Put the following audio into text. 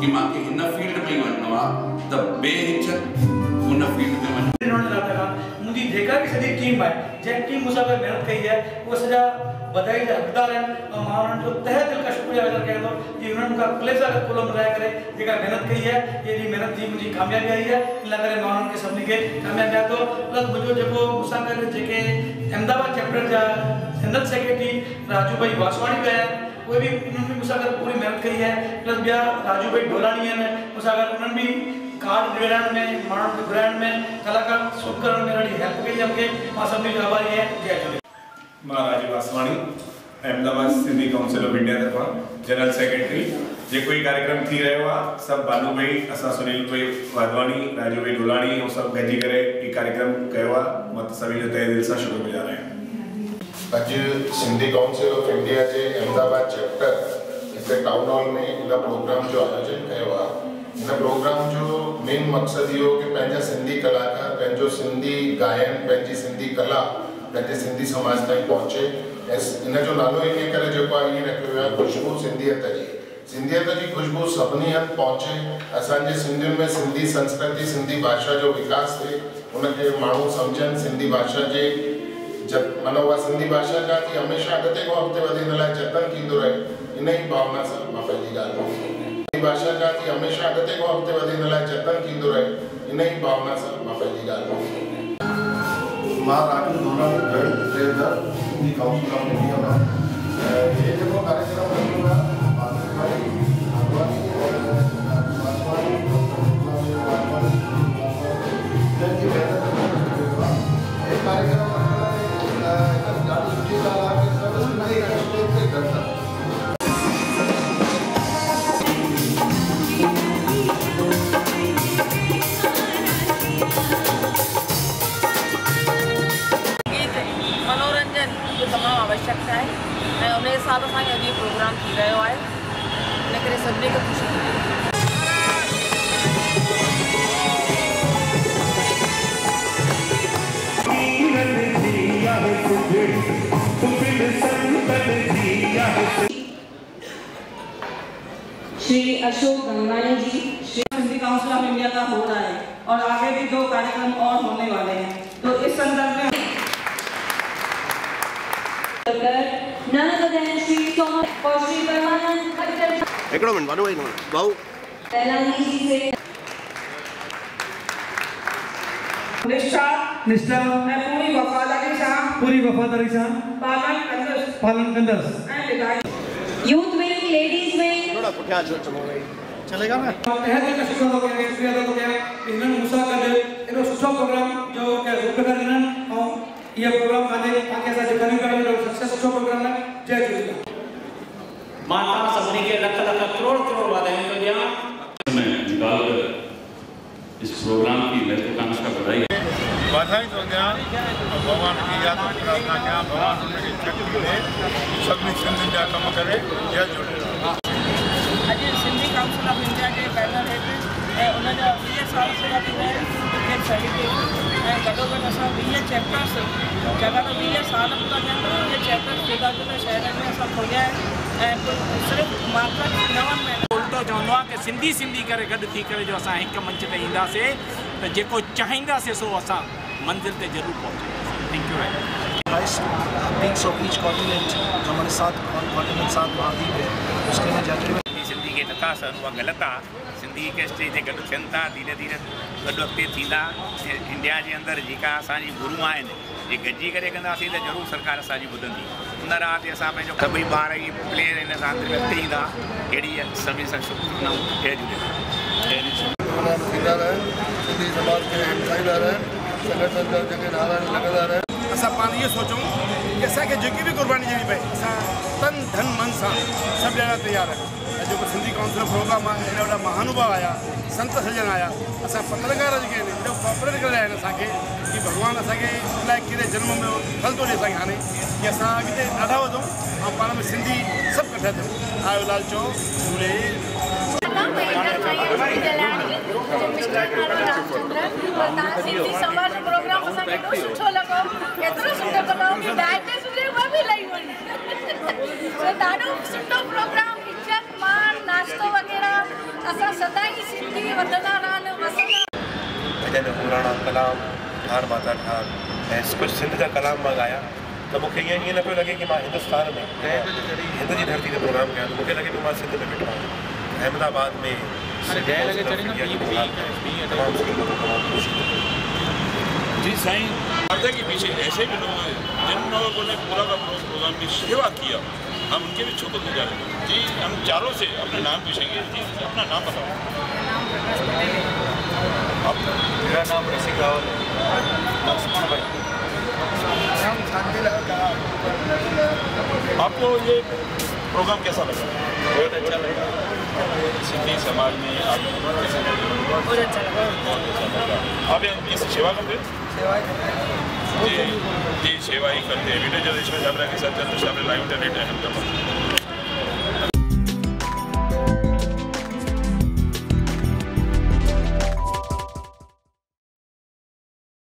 कि मूंखे हिन फ़ील्ड में ई वञिणो आहे त बेहिचक हुन फ़ील्ड में वञो इन्होंने कहा था। मुंहिंजी जेका बि सॼी टीम आहे जंहिं टीम मूंसां गॾु महिनत कई आहे उहे सॼा जा हक़दार आहिनि ऐं माँ जो तहे दिलि खां शुक्रिया अदा कयां थो कि उन्हनि मूंखां कलेजा गॾु कुल मिलाए करे जेका महिनत कई आहे हेॾी महिनत जी मुंहिंजी कामयाबी आई आहे इन करे माँ उन्हनि खे सभिनी कामयाबु कयां थो प्लस मुंहिंजो जेको मूंसां गॾु जेके अहमदाबाद चैप्टर जा जनरल सेक्रेटरी राजू भाई वासवाणी बि आहिनि उहे बि उन्हनि बि मूंसां पूरी महिनत कई आहे प्लस ॿिया राजू भाई ढोलाणी आहिनि मूंसां गॾु उन्हनि बि कार्ड ॾियण में खे घुराइण में, कलाकार शुरू करण में हेल्प आहे मूंखे माँ सभिनी जो आभारी आहियाँ जय झूलेलाल माँ Raju Vaswani Ahmedabad Sindhi council of India तरफ़ां जनरल सेक्रेटरी जेको ई कार्यक्रम थी रहियो आहे सभु बानू भाई, असां सुनील भाई वाधवानी, राजू भाई डोलाणी ऐं सभु गॾिजी करे ई कार्यक्रम कयो आहे माँ त सभिनी जो तहे दिलि सां शुक्रगुज़ार आहियाँ अॼु सिंधी काउंसिल ऑफ़ इंडिया जे अहमदाबाद चैप्टर हिते टाउन हॉल में इन प्रोग्राम जो आयोजन कयो आहे हिन प्रोग्राम जो मेन मक़सदु इहो कि सिंधी कलाकार, पंहिंजो सिंधी गायन, पंहिंजी सिंधी कला, पंहिंजे सिंधी समाज ताईं पहुचे। इन जो नालो इन करे जेको आहे ईअं रखियो वियो ख़ुशबू सिंधियत जी। सिंधियत जी ख़ुशबू सभिनी हंधि पहुचे। असांजे सिंधियुनि में सिंधी संस्कृति, सिंधी भाषा जो विकास थिए उनखे माण्हू सम्झनि सिंधी भाषा जे जब माना सिंधी भाषा का थी, हमेशा अॻिते खां अॻिते वधी लाइ जतन थींदो रहे इन ई भावना सां माँ पंहिंजी ॻाल्हि सिंधी भाषा का थी, हमेशा अॻिते खां अॻिते वधी लाइ जतन थींदो रहे इन ई भावना सां माँ पंहिंजी ॻाल्हि माँ Raju Dhonani joint trainer Sindhi council of India माँ हे जेको कार्यक्रम रखियो आहे उन हिसाब सां ई प्रोग्राम थी रहियो इन करे सभिनी खे ख़ुशी Shri Ashok Gangwani ji, Shri Sindhi council of India का हो रहा है, और आगे भी दो कार्यक्रम और होने वाले हैं। तो इस संदर्भ में none other than Shri thomas और श्री परमानंद खट्टर हिकिड़ो मिनट भानु भाई भाऊ तैलानी जी से निष्ठा निष्ठा ऐं पूरी वफ़ादारी सां पूरी वफ़ादारी सां पालन कंदुसि पालन कंदसि यूथ विंग लेडीज़ विंग थोड़ा पुठियाँ अचो चलो भाई। चलेगा माँ तहे दिलि खां शुक्र थो कयां शुक्रिया अदा थो कयां कि हिननि मूंसां गॾु एॾो सुठो प्रोग्राम जो रूपरेखा ॾिननि ऐं इहो प्रोग्राम काथे तव्हांखे असां जेकॾहिं कयूं एॾो सक्सेस सुठो प्रोग्राम आहे जय झूलेलाल माँ तव्हां सभिनी लख करोड़ करोड़ वाधायूं थो ॾियाँ मैं निकालकर इस प्रोग्राम की महत्वाकांक्षा बढ़ाई वाधाई थो ॾियाँ भॻवान खे यादि प्रार्थना कयां भॻवान हुनखे शक्ति ॾे सभिनी सिंधियुनि जा कम करे। जय झूलेलाल अॼु सिंधी काउंसिल ऑफ़ इंडिया जे बैनर हेठि ऐं उन जा वीह साल पूरा थी विया आहिनि सर्टिफिकेट ऐं गॾोगॾु असां वीह चैप्टर्स जॻह त वीह साल पूरा थियनि था इहे चैप्टर्स जुदा जुदा शहरनि में असां खोलिया आहिनि सिर्फ़ु मात्र नवनि महीननि उल्टो चवंदो आहे कि सिंधी सिंधी करे गॾु थी करे जो असां हिकु मंच ते ईंदासीं त जेको चाहींदासीं सो असां मंज़िल ते ज़रूरु पहुचाईंदासीं thank you very much of each continent हमारे साथ कॉन्टिनेंट साथ महाद्वीप है? उसके जाते सिंधी खे नथा सर उहा ग़लति आहे सिंधी हिकु ते गॾु थियनि था धीरे धीरे गॾु अॻिते थींदा। इंडिया जे अंदरि जेका असांजी गुरू आहिनि जे गॾिजी करे कंदासीं त ज़रूरु सरकार असांजी ॿुधंदी। उन राह ते असां पंहिंजो सभई ॿार ई प्लेयर हिन में अॻिते ईंदा अहिड़ी सभिनी सां शुभकामनाऊं जय झूलेलाल जय झूलेलाल प्रोग्राम थींदा रहनि सिंधी समाज खे हिमथाईंदा रहनि संगठन जा जेके नारा आहिनि लॻंदा रहनि असां पाण इहो सोचूं की असांखे जेकी बि क़ुर्बानी ॾियणी पए असां तन धन मन सां सभु ॼणा तयारु आहियूं ऐं जेको सिंधी काउंसिल प्रोग्राम आहे हेॾा वॾा महानुभाव आया संत सजन आया। असां पत्रकार जेके आहिनि हेॾो कॉपरेट करे रहिया आहिनि असांखे की भॻवानु असांखे अलाए कहिड़े जन्म में फल थो ॾिए असांखे हाणे की असां अॻिते ॾाढा वधूं पाण में सिंधी सभु कठा थियूं आयो लाल असांखे एॾो सुठो लॻो एतिरो सुठो लॻो की वग़ैरह सिंधी वधंदा रहनि वसंदा भॼन पुराणा कलाम ठार माता ठार ऐं कुझु सिंध जा कलाम माँ ॻाया त मूंखे ईअं ईअं न पियो लॻे की माँ हिंदुस्तान में हिंद जी धरती ते प्रोग्राम कयां त मूंखे लॻे पियो माँ सिंध में वेठो आहियाँ अहमदाबाद में जी साईं पर्दे के पीछे ऐसे भी लोग हैं जिन लोगों ने पूरा का पूरा प्रोग्राम की सेवा किया हम उनके भी शुक्र गुजार हैं। जी हम चारों से अपना नाम पूछेंगे। जी अपना नाम बताओ। मेरा नाम रसिक रावल लक्ष्मण भाई आपको ये प्रोग्राम कैसा लगा बहुत अच्छा लगा सिंधी समाज में आप बहुत अच्छा लगा आप यहाँ किस सेवा करते हैं जी जी सेवा ही करते हैं वीडियो जाबरा के साथ चंद्र लाइव इंटरनेट अहमदाबाद